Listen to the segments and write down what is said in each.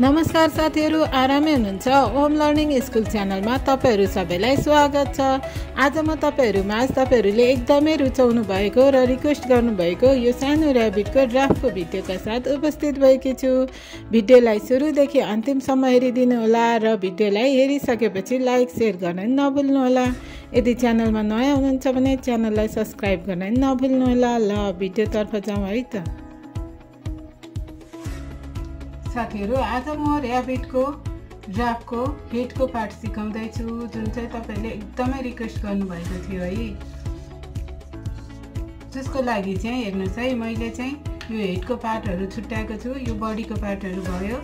नमस्कार साथीहरू आरामै हुनुहुन्छ? होम लर्निङ स्कुल च्यानलमा तपाईँहरू सबैलाई स्वागत छ। आज म तपाईँहरूमा आज तपाईँहरूले एकदमै रुचाउनु भएको र रिक्वेस्ट गर्नुभएको यो सानो ऱ्याबिटको ड्राफ्टको भिडियोका साथ उपस्थित भएकी छु। भिडियोलाई सुरुदेखि अन्तिमसम्म हेरिदिनु होला र भिडियोलाई हेरिसकेपछि लाइक सेयर गर्न नभुल्नुहोला यदि च्यानलमा नयाँ हुनुहुन्छ भने च्यानललाई सब्सक्राइब गर्न नभुल्नुहोला ल भिडियोतर्फ जाउँ है त। साथीहरू आज म ऱ्याबिटको ड्राफ्टको हेडको पार्ट सिकाउँदैछु जुन चाहिँ तपाईँले एकदमै रिक्वेस्ट गर्नुभएको थियो है। जसको लागि चाहिँ हेर्नुहोस् है मैले चाहिँ यो हेडको पार्टहरू छुट्याएको छु यो बडीको पार्टहरू भयो।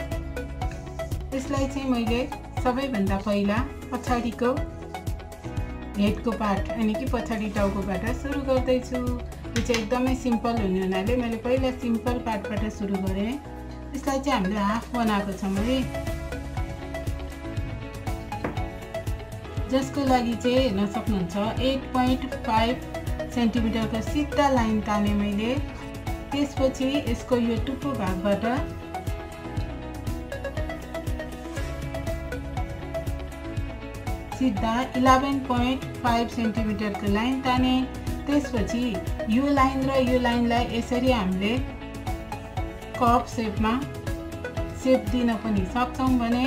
यसलाई चाहिँ मैले सबैभन्दा पहिला पछाडिको हेडको पार्ट अनि कि पछाडि टाउकोबाट सुरु गर्दैछु। यो चाहिँ एकदमै सिम्पल हुने हुनाले मैले पहिला सिम्पल पार्टबाट सुरु गरेँ। यसलाई चाहिँ हामीले हाफ बनाएको छौँ है जसको लागि चाहिँ हेर्न सक्नुहुन्छ एट पोइन्ट फाइभ सेन्टिमिटरको सिधा लाइन ताने मैले त्यसपछि यसको यो टुप्पो भागबाट सिधा इलेभेन पोइन्ट फाइभ सेन्टिमिटरको लाइन ताने। त्यसपछि यो लाइन र यो लाइनलाई यसरी हामीले कप सेपमा सेप दिन पनि सक्छौँ भने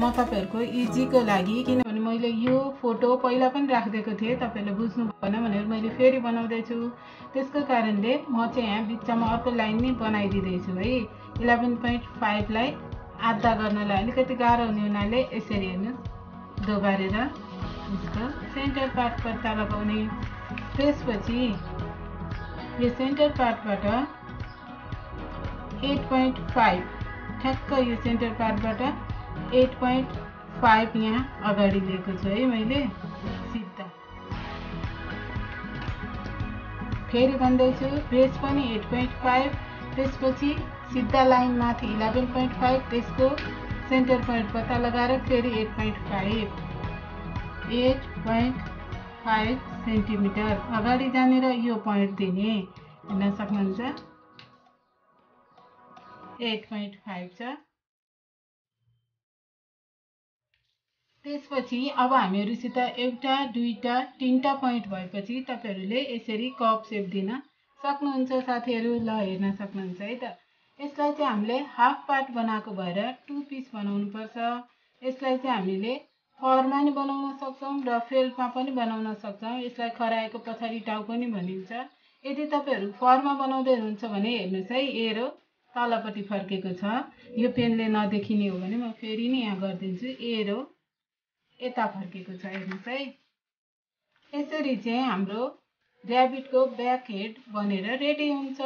म तपाईँहरूको इजीको लागि किनभने मैले यो फोटो पहिला पनि राखिदिएको थिएँ तपाईँहरूले बुझ्नु भएन भनेर मैले फेरि बनाउँदैछु। त्यसको कारणले म चाहिँ यहाँ बिचमा अर्को लाइन नै बनाइदिँदैछु है। इलेभेन पोइन्ट फाइभलाई आधा गर्नलाई अलिकति गाह्रो हुने हुनाले यसरी हेर्नुहोस्। दोबारेर यसको सेन्टर पार्ट लगाउने। त्यसपछि यो सेन्टर पार्टबाट एट पोइन्ट फाइभ ठ्याक्क यो सेन्टर पार्टबाट एट पोइन्ट फाइभ यहाँ अगाडि लिएको छु है मैले। सिधा फेरि बेस पनि एट पोइन्ट फाइभ त्यसपछि सिधा लाइन माथि इलेभेन पोइन्ट फाइभ त्यसको सेन्टर पोइन्ट पत्ता लगाएर फेरि eight point five eight point five centimetre. अगाडि जानेर यो पोइन्ट दिने। हेर्न सक्नुहुन्छ? एट पोइन्ट फाइभ छ। त्यसपछि अब हामीहरूसित एउटा दुईवटा तिनवटा पोइन्ट भएपछि तपाईँहरूले यसरी कप सेप दिन सक्नुहुन्छ साथीहरू। ल हेर्न सक्नुहुन्छ है त। यसलाई चाहिँ हामीले हाफ पार्ट बनाएको भएर टु पिस बनाउनुपर्छ। यसलाई चाहिँ हामीले फरमा नि बनाउन सक्छौँ र फेल्टमा पनि बनाउन सक्छौँ। यसलाई खराएको पछाडि टाउ पनि भनिन्छ। यदि तपाईँहरू फरमा बनाउँदै हुनुहुन्छ भने हेर्नुहोस् है एरो तलपट्टि फर्केको छ। यो पेनले नदेखिने हो भने म फेरि नै यहाँ गरिदिन्छु। एरो यता फर्केको छ। हेर्नुहोस् है। यसरी चाहिँ हाम्रो ऱ्याबिटको ब्याक हेड बनेर रेडी हुन्छ।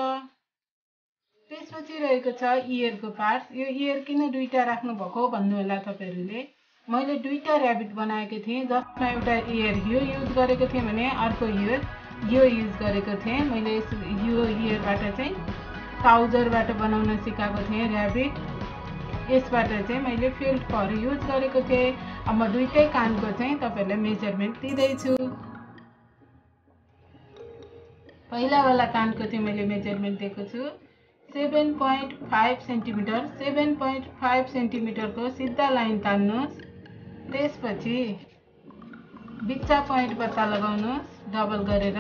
त्यसपछि रहेको छ इयरको पार्ट यो इयर किन दुईवटा राख्नुभएको भन्नु होला तपाईँहरूले? मैले दुईवटा ऱ्याबिट बनाएको थिएँ। जसमा एउटा इयर यो युज गरेको थिएँ भने अर्को इयर यो युज गरेको थिएँ। मैले यो इयरबाट चाहिँ ट्राउजरबाट बनाउन सिकाएको थिएँ ऱ्याबिट। यसबाट चाहिँ मैले फिल्ड फर युज गरेको थिएँ। अब म दुइटै कानको चाहिँ तपाईँहरूलाई मेजरमेन्ट दिँदैछु। पहिलावाला कानको चाहिँ मैले मेजरमेन्ट दिएको छु। Seven point five centimetre seven point five सेन्टिमिटरको सिधा लाइन तान्नुहोस्। त्यसपछि बिच्चा पोइन्ट पत्ता लगाउनुहोस् डबल गरेर।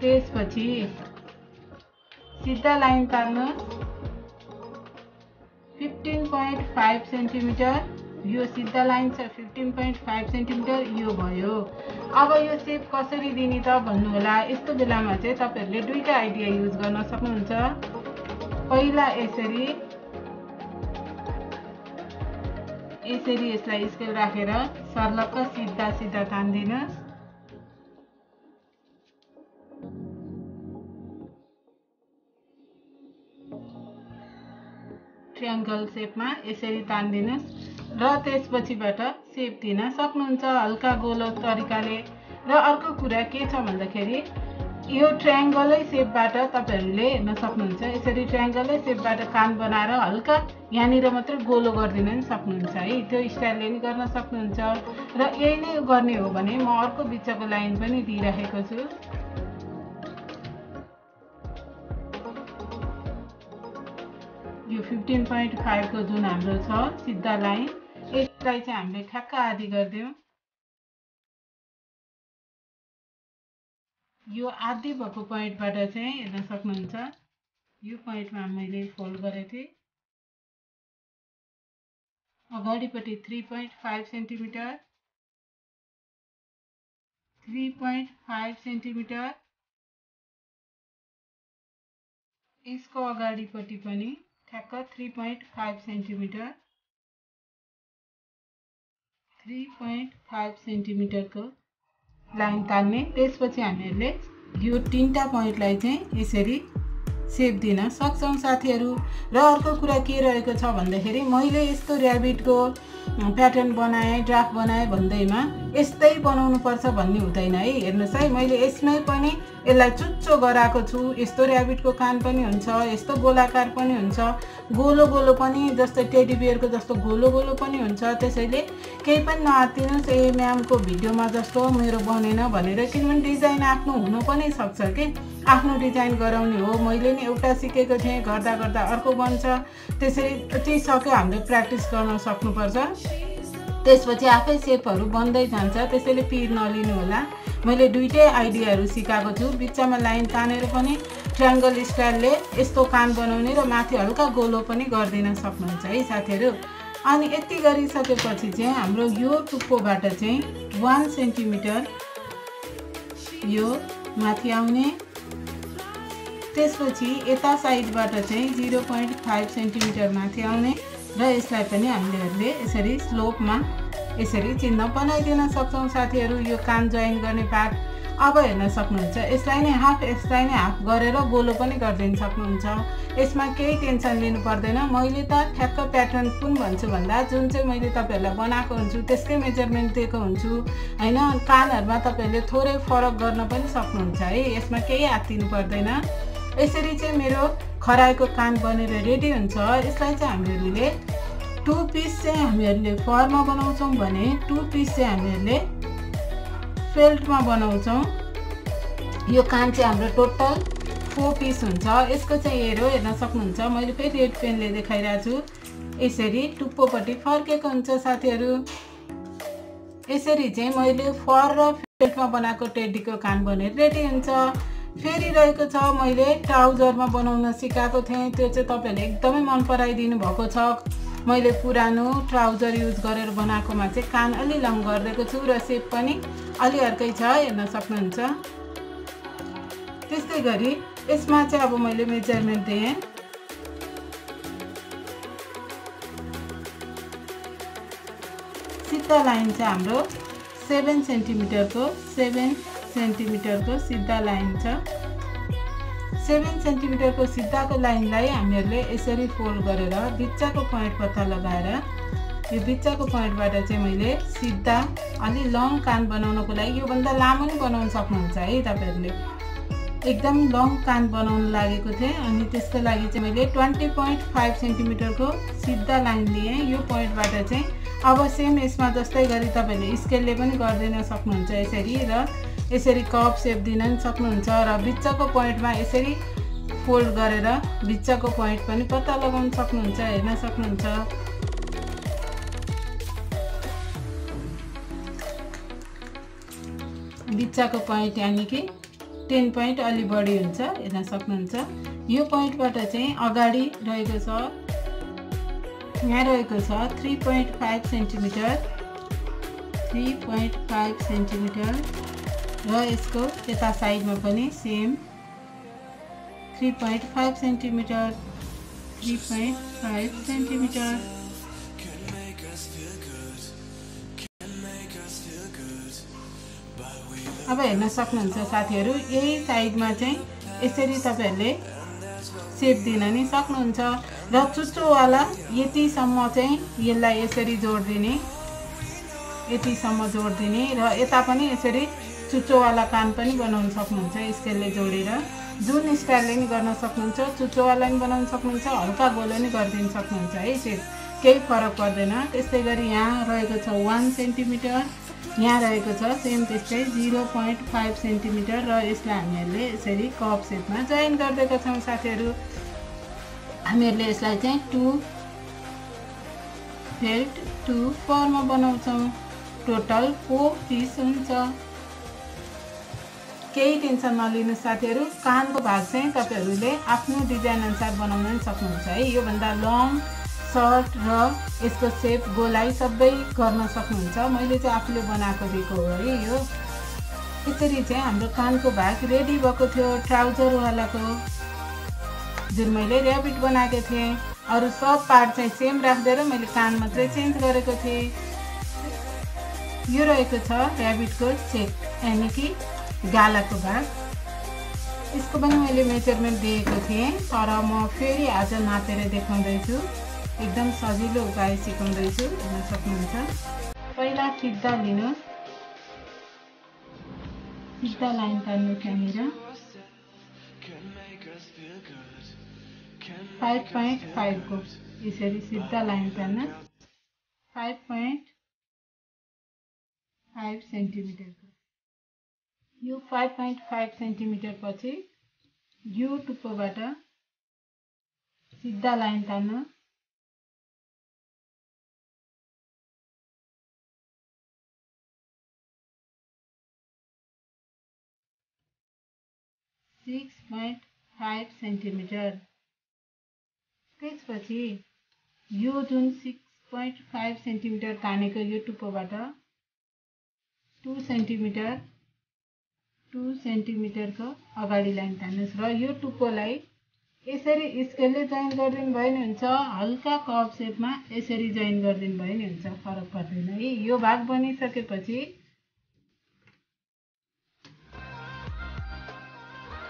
त्यसपछि सिधा लाइन तान्नु। फिफ्टिन पोइन्ट फाइभ सेन्टिमिटर यो सिधा लाइन छ। फिफ्टिन पोइन्ट फाइभ सेन्टिमिटर यो भयो। अब यो सेप कसरी दिने त भन्नुहोला। यस्तो बेलामा चाहिँ तपाईँहरूले दुईवटा आइडिया युज गर्न सक्नुहुन्छ। पहिला यसरी यसरी यसलाई स्केल राखेर सर्लक्क सिधा सिधा तानिदिनुहोस्। ट्रियाङ्गल सेपमा यसरी तानिदिनुहोस् र त्यसपछिबाट सेप दिन सक्नुहुन्छ हल्का गोलो तरिकाले। र अर्को कुरा के छ भन्दाखेरि यो ट्रायङ्गलै सेपबाट तपाईँहरूले हेर्न सक्नुहुन्छ। यसरी ट्रायङ्गलै सेपबाट कान बनाएर हल्का यहाँनिर मात्रै गोलो गरिदिन पनि सक्नुहुन्छ है। त्यो स्टाइलले नि गर्न सक्नुहुन्छ। र यही नै गर्ने हो भने म अर्को बिचको लाइन पनि दिइराखेको छु। यो फिफ्टिन पोइन्ट फाइभको जुन हाम्रो छ सिधा लाइन यसलाई चाहिँ हामीले ठ्याक्क आधी गरिदिउँ यो आधी भएको पोइन्टबाट चाहिँ हेर्न सक्नुहुन्छ। यो पोइन्टमा मैले फोल्ड गरेको थिएँ। अगाडिपट्टि three point five centimetre three point five centimetre यसको अगाडिपट्टि पनि ठ्याक्क three point five centimetre three point five सेन्टिमिटरको line तान्ने। त्यसपछि हामीहरूले यो तिनवटा पोइन्टलाई चाहिँ यसरी सेप दिन सक्छौँ साथीहरू। र अर्को कुरा के रहेको छ भन्दाखेरि मैले यस्तो ऱ्याबिटको प्याटर्न बनाएँ ड्राफ्ट बनाएँ भन्दैमा यस्तै बनाउनुपर्छ भन्ने हुँदैन है। हेर्नुहोस् है मैले यसमै पनि यसलाई चुच्चो गराएको छु। यस्तो ऱ्याबिटको कान पनि हुन्छ यस्तो गोलाकार पनि हुन्छ। गोलो गोलो पनि जस्तै टेडी बियरको जस्तो गोलो गोलो पनि हुन्छ। त्यसैले केही पनि नआत्तिनुहोस् ए म्यामको भिडियोमा जस्तो मेरो बनेन भनेर। किनभने डिजाइन आफ्नो हुनु पनि सक्छ कि? आफ्नो डिजाइन गराउने हो। मैले नि एउटा सिकेको थिएँ गर्दा गर्दा अर्को बन्छ। त्यसरी यति सक्यो हामीले प्र्याक्टिस गर्न सक्नुपर्छ। त्यसपछि आफै सेपहरू बन्दै जान्छ त्यसैले पिर नलिनु होला। मैले दुइटै आइडियाहरू सिकाएको छु। बिचमा लाइन तानेर पनि ट्राङ्गल स्टाइलले यस्तो कान बनाउने र माथि हल्का गोलो पनि गरिदिन सक्नुहुन्छ है साथीहरू। अनि यति गरिसकेपछि चाहिँ हाम्रो यो टुप्पोबाट चाहिँ वान सेन्टिमिटर यो माथि आउने। त्यसपछि यता साइडबाट चाहिँ जिरो पोइन्ट फाइभ सेन्टिमिटर माथि आउने। र यसलाई पनि हामीहरूले यसरी स्लोपमा यसरी चिन्ह बनाइदिन सक्छौँ साथीहरू। यो कान जोइन गर्ने पार्ट अब हेर्न सक्नुहुन्छ। यसलाई नै हाफ यसलाई नै हाफ गरेर गोलो पनि गरिदिन सक्नुहुन्छ। यसमा केही टेन्सन लिनु पर्दैन। मैले त ठ्याक्क प्याटर्न कुन भन्छु भन्दा जुन चाहिँ मैले तपाईँहरूलाई बनाएको हुन्छु त्यसकै मेजरमेन्ट दिएको हुन्छु। होइन कानहरूमा तपाईँहरूले थोरै फरक गर्न पनि सक्नुहुन्छ है। यसमा केही हात्तिनु पर्दैन। यसरी चाहिँ मेरो खरायोको कान बनेर रेडी हुन्छ। यसलाई चाहिँ हामीहरूले टु पिस चाहिँ हामीहरूले फरमा बनाउँछौँ भने टु पिस चाहिँ हामीहरूले फेल्टमा बनाउँछौँ। यो कान चाहिँ हाम्रो टोटल फोर पिस हुन्छ। यसको चाहिँ हेरो हेर्न सक्नुहुन्छ। मैले फेरि रेड पेनले देखाइरहेको छु। यसरी टुप्पोपट्टि फर्केको हुन्छ साथीहरू। यसरी चाहिँ मैले फर र फेल्टमा बनाएको टेडीको कान बनेर रेडी हुन्छ। फेरि रहेको छ। मैले ट्राउजरमा बनाउन सिकाएको थिएँ। त्यो चाहिँ तपाईँहरूले एकदमै मन पराइदिनु भएको छ। मैले पुरानो ट्राउजर युज गरेर बनाएकोमा चाहिँ कान अलि लङ गरिदिएको छु र सेप पनि अलि अर्कै छ। हेर्न सक्नुहुन्छ। त्यस्तै गरी यसमा चाहिँ अब मैले मेजरमेन्ट दिएँ। सिधा लाइन चाहिँ हाम्रो सेभेन सेन्टिमिटरको सेभेन सेन्टिमिटरको सिधा लाइन छ। सेभेन सेन्टिमिटरको सिधाको लाइनलाई हामीहरूले यसरी फोल्ड गरेर बिच्चाको पोइन्ट पत्ता लगाएर यो बिच्चाको पोइन्टबाट चाहिँ मैले सिधा अलि लङ कान बनाउनको लागि योभन्दा लामो नै बनाउन सक्नुहुन्छ है तपाईँहरूले। एकदम लङ कान बनाउन लागेको थिएँ अनि त्यसको लागि चाहिँ मैले ट्वेन्टी पोइन्ट फाइभ सेन्टिमिटरको सिधा लाइन लिएँ। यो पोइन्टबाट चाहिँ अब सेम यसमा जस्तै गरी तपाईँहरूले स्केलले पनि गरिदिन सक्नुहुन्छ यसरी र यसरी कप सेप दिन पनि सक्नुहुन्छ र बिच्चाको पोइन्टमा यसरी फोल्ड गरेर बिच्चाको पोइन्ट पनि पत्ता लगाउन सक्नुहुन्छ हेर्न सक्नुहुन्छ। बिच्चाको पोइन्ट यानि कि टेन पोइन्ट अलि बढी हुन्छ हेर्न सक्नुहुन्छ। यो पोइन्टबाट चाहिँ अगाडि रहेको छ यहाँ रहेको छ three point five centimetre. Three point five centimetre. र यसको यता साइडमा पनि same three point five centimetre three point five centimetre. अब हेर्न सक्नुहुन्छ साथीहरू यही साइडमा चाहिँ यसरी तपाईँहरूले सेप दिन नि सक्नुहुन्छ। र चुच्चोवाला यतिसम्म चाहिँ यसलाई यसरी जोडिदिने यतिसम्म जोडिदिने र यता पनि यसरी चुच्चोवाला कान पनि बनाउन सक्नुहुन्छ स्केलले जोडेर। जुन स्टाइलले नि गर्न सक्नुहुन्छ चुच्चोवाला पनि बनाउन सक्नुहुन्छ हल्का गोलो नि गरिदिन सक्नुहुन्छ है सेप केही फरक पर्दैन। त्यस्तै गरी यहाँ रहेको छ वान सेन्टिमिटर यहाँ रहेको छ सेम त्यस्तै जिरो पोइन्ट फाइभ सेन्टिमिटर र यसलाई हामीहरूले यसरी कप सेपमा जोइन गरिदिएका छौँ साथीहरू। हामीहरूले यसलाई चाहिँ टु फेल्ट टु फोरमा बनाउँछौँ। टोटल फोर पिस हुन्छ। केही टेन्सन नलिनु साथीहरू कानको भाग चाहिँ तपाईँहरूले आफ्नो डिजाइन अनुसार बनाउन पनि सक्नुहुन्छ है। योभन्दा लङ सर्ट र यसको सेप गोलाइ सबै गर्न सक्नुहुन्छ। मैले चाहिँ आफूले बनाएको दिएको हो है यो। यसरी चाहिँ हाम्रो कानको भाग रेडी भएको थियो ट्राउजरवालाको जुन मैले ऱ्याबिट बनाएको थिएँ अरू सब पार्ट चाहिँ सेम राखिदिएर मैले कान मात्रै चेन्ज गरेको थिएँ। यो रहेको छ ऱ्याबिटको सेप यानि कि गालाको भाग यसको पनि मैले मेजरमेन्ट दिएको थिएँ तर म फेरि आज नापेर देखाउँदैछु एकदम सजिलो उपाय सिकाउँदैछु हेर्न सक्नुहुन्छ पहिला सिद्धा लिनु सिद्धा लाइन तान्नु त्यहाँनिर फाइभ पोइन्ट फाइभको यसरी सिद्धा लाइन तान्न फाइभ पोइन्ट फाइभ सेन्टिमिटरको यो फाइभ पोइन्ट फाइभ सेन्टिमिटर पछि यो टुप्पोबाट सिधा लाइन तान्नु। सिक्स पोइन्ट फाइभ सेन्टिमिटर त्यसपछि यो जुन सिक्स पोइन्ट फाइभ सेन्टिमिटर तानेको यो टुप्पोबाट टु सेन्टिमिटर टु सेन्टिमिटरको अगाडि लाइन तान्नुहोस् र यो टुप्पोलाई यसरी जोइन गरिदिनु भयो नि हल्का कप सेपमा यसरी जोइन गरिदिनु भयो नि हुन्छ, फरक पर्दैन है। यो भाग बनिसकेपछि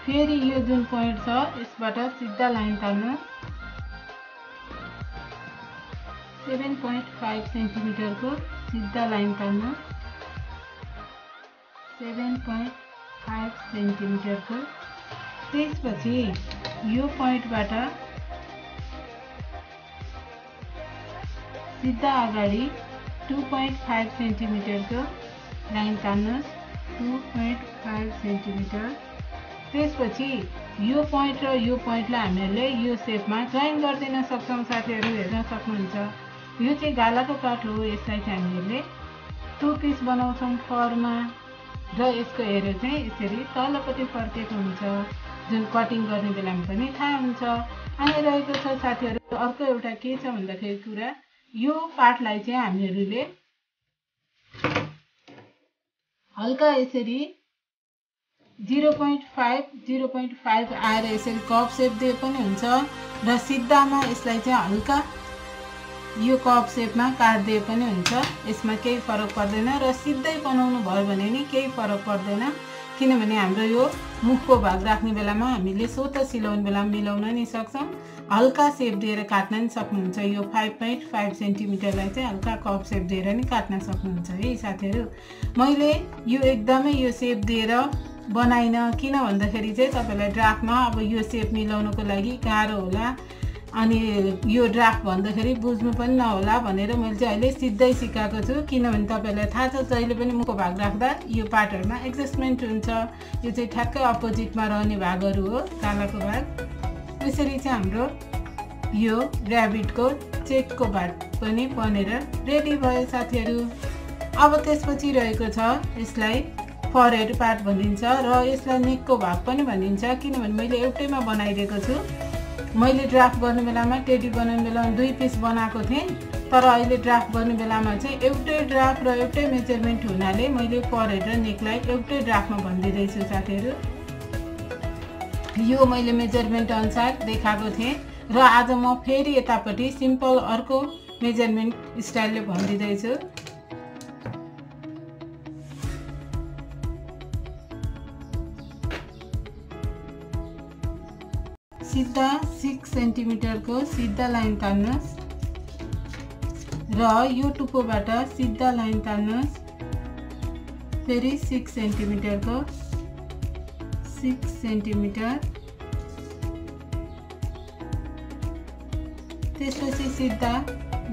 फेरि यो जुन पोइन्ट छ, यसबाट सिधा लाइन तान्नु। सेभेन पोइन्ट फाइभ सेन्टिमिटरको सिधा लाइन तान्नु। सेभेन पोइन्ट फाइभ सेन्टिमिटरको। त्यसपछि यो पोइन्टबाट सिधा अगाडि टु पोइन्ट फाइभ सेन्टिमिटरको line तान्नुहोस्। Two point five centimetre. त्यसपछि यो पोइन्ट र यो पोइन्टलाई हामीहरूले यो सेपमा जोइन गरिदिन सक्छौँ। साथीहरू हेर्न सक्नुहुन्छ। यो चाहिँ गालाको पार्ट हो। यसलाई चाहिँ हामीहरूले टु पिस बनाउँछौँ फरमा। र यसको हेरो चाहिँ यसरी तलपट्टि फर्केको हुन्छ। जुन कटिङ गर्ने बेलामा पनि थाहा हुन्छ। अनि रहेको छ साथीहरू अर्को एउटा के छ भन्दाखेरि कुरा यो पार्टलाई चाहिँ हामीहरूले हल्का यसरी zero point five zero point five आएर यसरी कप सेप दिए पनि हुन्छ। र सिद्धामा यसलाई चाहिँ हल्का यो कप सेपमा काटिदिए पनि हुन्छ। यसमा केही फरक पर्दैन र सिधै बनाउनु भयो भने नि केही फरक पर्दैन। किनभने हाम्रो यो मुखको भाग राख्ने बेलामा हामीले सोत सिलाउने बेलामा मिलाउन नि सक्छौँ। हल्का सेप दिएर काट्न नि सक्नुहुन्छ। यो फाइभ पोइन्ट फाइभ सेन्टिमिटरलाई चाहिँ हल्का कप सेप दिएर नि काट्न सक्नुहुन्छ है साथीहरू। मैले यो एकदमै यो सेप दिएर बनाइनँ किन भन्दाखेरि चाहिँ तपाईँलाई ड्राफ्टमा अब यो सेप मिलाउनुको लागि गाह्रो होला। अनि यो ड्राफ्ट भन्दाखेरि बुझ्नु पनि नहोला भनेर मैले चाहिँ अहिले सिधै सिकाएको छु। किनभने तपाईँहरूलाई थाहा छ जहिले पनि मुखको भाग राख्दा यो पार्टहरूमा एडजस्टमेन्ट हुन्छ। यो चाहिँ ठ्याक्कै अपोजिटमा रहने भागहरू हो कालाको भाग। यसरी चाहिँ हाम्रो यो ऱ्याबिटको चेकको भाग पनि बनेर रेडी भयो साथीहरू। अब त्यसपछि रहेको छ यसलाई फरहेड पार्ट भनिन्छ र यसलाई नेकको भाग पनि भनिन्छ। किनभने मैले एउटैमा बनाइदिएको छु। मैले ड्राफ्ट गर्ने बेलामा टेडी बनाउने बेलामा दुई पिस बनाएको थिएँ। तर अहिले ड्राफ्ट गर्ने बेलामा चाहिँ एउटै ड्राफ्ट र एउटै मेजरमेन्ट हुनाले मैले पर र नेकलाई एउटै ड्राफ्टमा भनिदिँदैछु साथीहरू। यो मैले मेजरमेन्ट अनुसार देखाएको थिएँ र आज म फेरि यतापट्टि सिम्पल अर्को मेजरमेन्ट स्टाइलले भनिदिँदैछु। सिधा सिक्स सेन्टिमिटरको सिधा लाइन तान्नुहोस् र यो टुप्पोबाट सिधा लाइन तान्नुहोस्। फेरि सिक्स सेन्टिमिटरको सिक्स सेन्टिमिटर त्यसपछि सिधा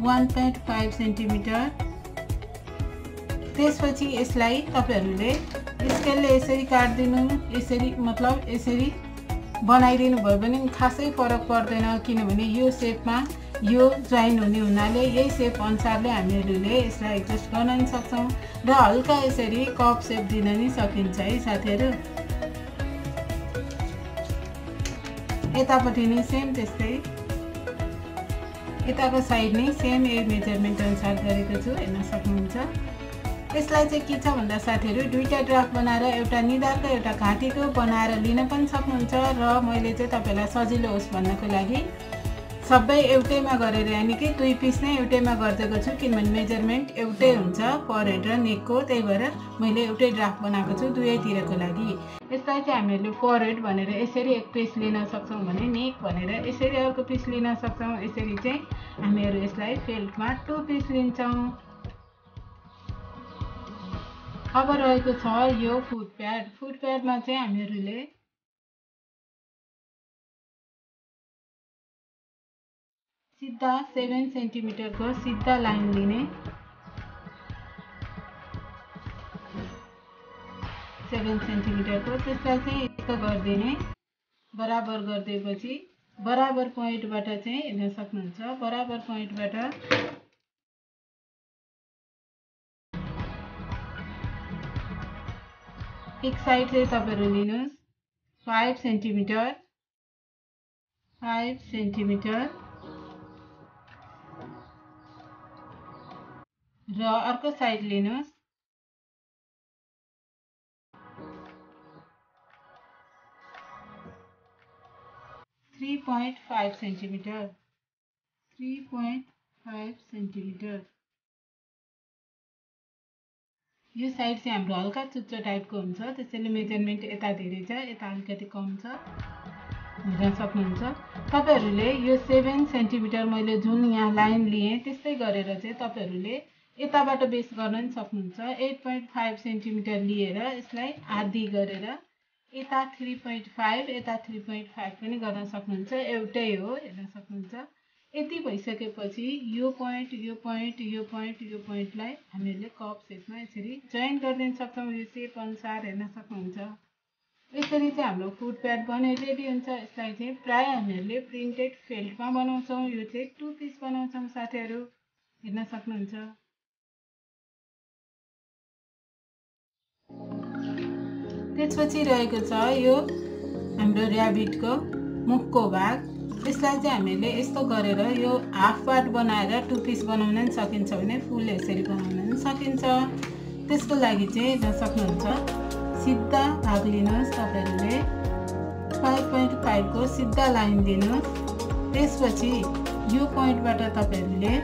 वान पोइन्ट फाइभ सेन्टिमिटर त्यसपछि यसलाई तपाईँहरूले स्केलले यसरी काटिदिनु यसरी मतलब यसरी बनाइदिनु भयो भने खासै फरक पर्दैन किनभने यो सेपमा यो जोइन हुने हुनाले यही सेप अनुसारले हामीहरूले यसलाई एडजस्ट गर्न नि सक्छौँ र हल्का यसरी कप सेप दिन नि सकिन्छ है साथीहरू। यतापट्टि नै सेम त्यस्तै। यताको साइड नै सेम यही मेजरमेन्ट अनुसार गरेको छु हेर्न सक्नुहुन्छ। यसलाई चाहिँ के छ भन्दा साथीहरू दुईवटा ड्राफ्ट बनाएर एउटा निधारको एउटा घाँटीको बनाएर लिन पनि सक्नुहुन्छ र मैले चाहिँ तपाईँलाई सजिलो होस् भन्नको लागि सबै एउटैमा गरेर यानि कि दुई पिस नै एउटैमा गरिदिएको छु किनभने मेजरमेन्ट एउटै हुन्छ पर हेड र नेकको त्यही भएर मैले एउटै ड्राफ्ट बनाएको छु दुवैतिरको लागि। यसलाई चाहिँ हामीहरूले पर हेड भनेर यसरी एक पिस लिन सक्छौँ भने नेक भनेर यसरी अर्को पिस लिन सक्छौँ यसरी चाहिँ हामीहरू यसलाई फेल्टमा टु पिस लिन्छौँ। अब रहेको छ यो फुट प्याड फुट प्याडमा चाहिँ हामीहरूले सिधा सेभेन सेन्टिमिटरको सिधा लाइन लिने। सेभेन सेन्टिमिटरको त्यसलाई चाहिँ यस्तो गरिदिने बराबर गरिदिएपछि बराबर पोइन्टबाट चाहिँ हेर्न सक्नुहुन्छ। बराबर पोइन्टबाट एक साइड चाहिँ तपाईँहरू लिनुहोस् फाइभ सेन्टिमिटर फाइभ सेन्टिमिटर र साइड लिनुहोस् three point five centimetre three point five centimetre यो साइड चाहिँ हाम्रो हल्का चुच्चो टाइपको हुन्छ त्यसैले मेजरमेन्ट यता धेरै छ यता अलिकति कम छ। हेर्न सक्नुहुन्छ। तपाईँहरूले यो सेभेन सेन्टिमिटर मैले जुन यहाँ लाइन लिएँ त्यस्तै गरेर चाहिँ तपाईँहरूले यताबाट बेस गर्न पनि सक्नुहुन्छ। एट पोइन्ट फाइभ सेन्टिमिटर लिएर यसलाई आधी गरेर यता थ्री पोइन्ट फाइभ यता थ्री पोइन्ट फाइभ पनि गर्न सक्नुहुन्छ। एउटै हो हेर्न सक्नुहुन्छ। यति भइसकेपछि यो पोइन्ट यो पोइन्ट यो पोइन्ट यो पोइन्टलाई हामीहरूले कप सेपमा यसरी जोइन गरिदिन सक्छौँ। यो सेप अनुसार हेर्न सक्नुहुन्छ। यसरी चाहिँ हाम्रो फुड प्याड बनेर रेडी हुन्छ। यसलाई चाहिँ प्रायः हामीहरूले प्रिन्टेड फेल्टमा बनाउँछौँ। यो चाहिँ टु पिस बनाउँछौँ साथीहरू। हेर्न सक्नुहुन्छ। त्यसपछि रहेको छ यो हाम्रो ऱ्याबिटको मुखको भाग। यसलाई चाहिँ हामीले यस्तो गरेर यो हाफ पार्ट बनाएर टु पिस बनाउन पनि सकिन्छ भने फुल यसरी बनाउन पनि सकिन्छ। त्यसको लागि चाहिँ हेर्न सक्नुहुन्छ सिधा भाग लिनुहोस् तपाईँहरूले। फाइभ पोइन्ट फाइभको सिधा लाइन दिनुहोस्। त्यसपछि यो पोइन्टबाट तपाईँहरूले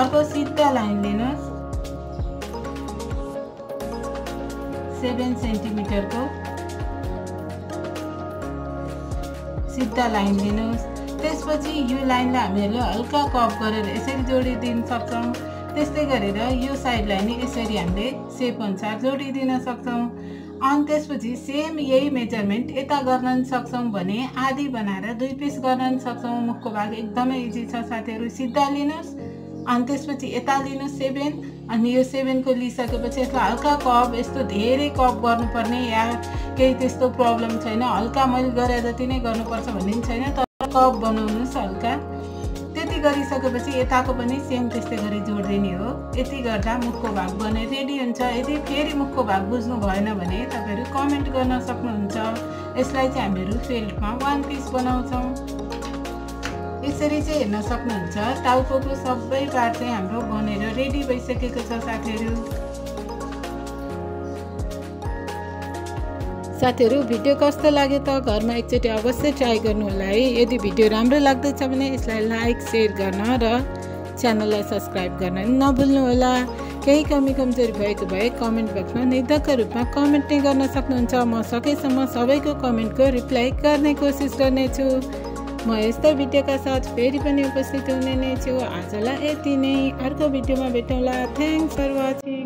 अर्को सिधा लाइन लिनुहोस्। सेभेन सेन्टिमिटरको सिधा लाइन लिनुहोस् त्यसपछि यो लाइनलाई हामीहरूले हल्का कप गरेर यसरी जोडिदिन सक्छौँ। त्यस्तै गरेर यो साइडलाई नि यसरी हामीले सेप अनुसार जोडिदिन सक्छौँ। अनि त्यसपछि सेम यही मेजरमेन्ट यता गर्न सक्छौँ भने आधी बनाएर दुई पिस गर्न सक्छौँ। मुखको भाग एकदमै इजी छ साथीहरू। सिधा लिनुहोस्। अनि त्यसपछि यता लिनु सेभेन। अनि यो सेभेनको लिइसकेपछि यसलाई हल्का कप यस्तो धेरै कप गर्नुपर्ने या केही त्यस्तो प्रब्लम छैन। हल्का मैले गरे जति नै गर्नुपर्छ भन्ने पनि छैन तर कप बनाउनुहोस् हल्का। त्यति गरिसकेपछि यताको पनि सेम त्यस्तै गरी जोडिदिने हो। यति गर्दा मुखको भाग बने रेडी हुन्छ। यदि फेरि मुखको भाग बुझ्नु भएन भने तपाईँहरू कमेन्ट गर्न सक्नुहुन्छ। यसलाई चाहिँ हामीहरू फिल्डमा वान पिस बनाउँछौँ। यसरी चाहिँ हेर्न सक्नुहुन्छ। टाउको सबै पार्ट चाहिँ हाम्रो बनेर रेडी भइसकेको छ साथीहरू। साथीहरू भिडियो कस्तो लाग्यो त घरमा एकचोटि अवश्य ट्राई गर्नु होला है। यदि भिडियो राम्रो लाग्दैछ भने यसलाई लाइक सेयर गर्न र च्यानललाई सब्सक्राइब गर्न नभुल्नु होला केही कमी कमजोरी भएको भए कमेन्ट बक्समा निर्धक्क रूपमा कमेन्ट नै गर्न सक्नुहुन्छ। म सकेसम्म सबैको कमेन्टको रिप्लाई गर्ने कोसिस गर्नेछु। म यस्तै भिडियोका साथ फेरि पनि उपस्थित हुने नै छु। आजलाई यति नै। अर्को भिडियोमा भेटौँला। Thanks for watching